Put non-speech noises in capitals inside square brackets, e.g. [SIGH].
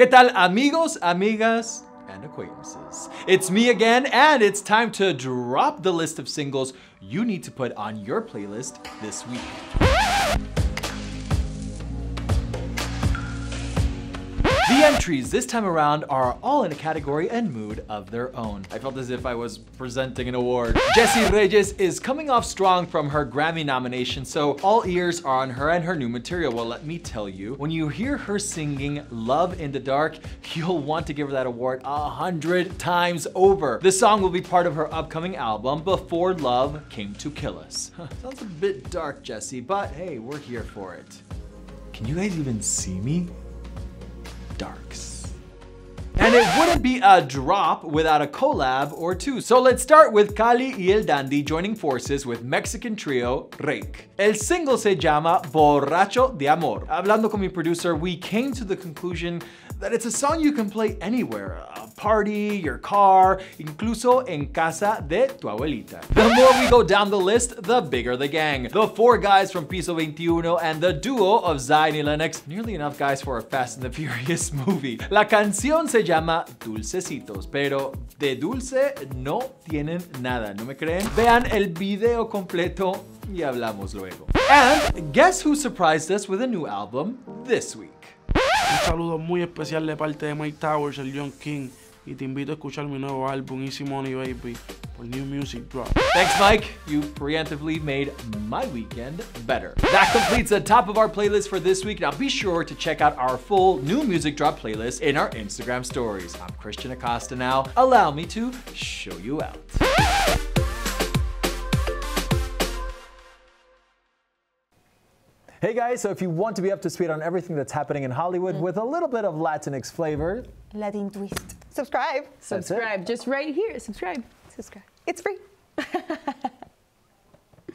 ¿Qué tal amigos, amigas, and acquaintances? It's me again, and it's time to drop the list of singles you need to put on your playlist this week. The entries this time around are all in a category and mood of their own. I felt as if I was presenting an award. Jessie Reyez is coming off strong from her Grammy nomination, so all ears are on her and her new material. Well, let me tell you, when you hear her singing Love in the Dark, [LAUGHS] you'll want to give her that award a hundred times over. This song will be part of her upcoming album, Before Love Came to Kill Us. [LAUGHS] Sounds a bit dark, Jessie, but hey, we're here for it. Can you guys even see me? Wouldn't be a drop without a collab or two. So let's start with Cali y El Dandee joining forces with Mexican trio Reik. El single se llama Borracho de Amor. Hablando con mi producer, we came to the conclusion that it's a song you can play anywhere. A party, your car, incluso en casa de tu abuelita. The more we go down the list, the bigger the gang. The four guys from Piso 21 and the duo of Zion y Lennox. Nearly enough guys for a Fast and the [LAUGHS] Furious movie. La canción se llama Dulcecitos, pero de dulce no tienen nada, ¿no me creen? Vean el video completo y hablamos luego. And guess who surprised us with a new album this week? Un saludo muy especial de parte de Myke Towers, el Young King. Y te invito a escuchar mi nuevo álbum, Easy Money Baby, por New Music. Thanks, Myke. You preemptively made my weekend better. That completes the top of our playlist for this week. Now be sure to check out our full new music drop playlist in our Instagram stories. I'm Christian Acosta now. Allow me to show you out. Hey guys, so if you want to be up to speed on everything that's happening in Hollywood mm. with a little bit of Latinx flavor, Latin twist. Subscribe. That's it. Subscribe. Just right here. Subscribe. Subscribe. It's free. [LAUGHS]